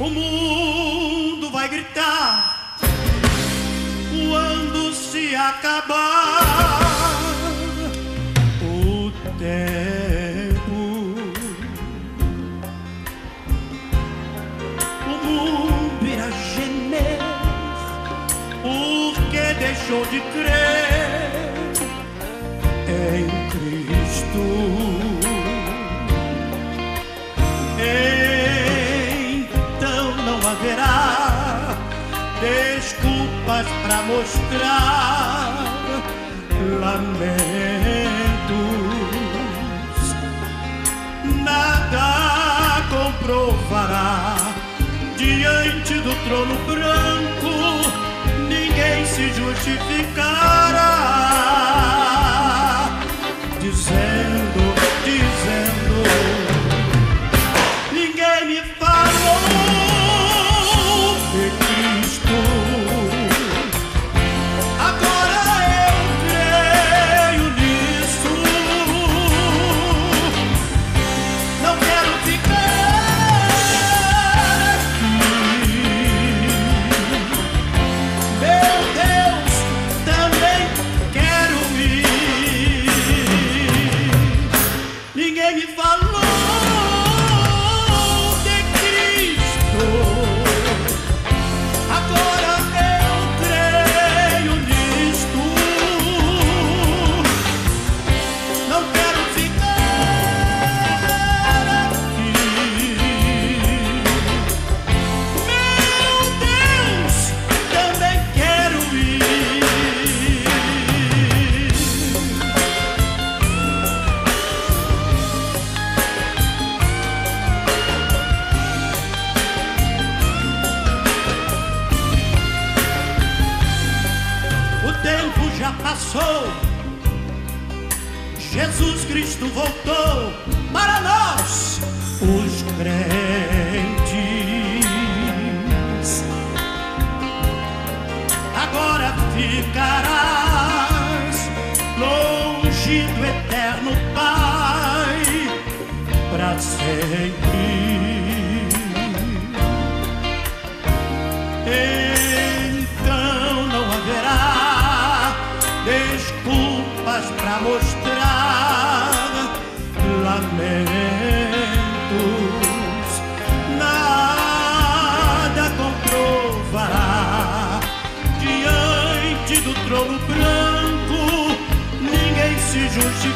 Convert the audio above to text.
O mundo vai gritar quando se acabar o tempo. O mundo irá gemer porque deixou de crer em Cristo. Desculpas para mostrar lamentos. Nada comprovará diante do trono branco. Ninguém se justificará Ninguém me passou. Jesus Cristo voltou para nós, os crentes. Agora ficarás longe do eterno Pai para sempre. Para pra mostrar. Lamentos, nada comprovará. Diante do trono branco, ninguém se justifica.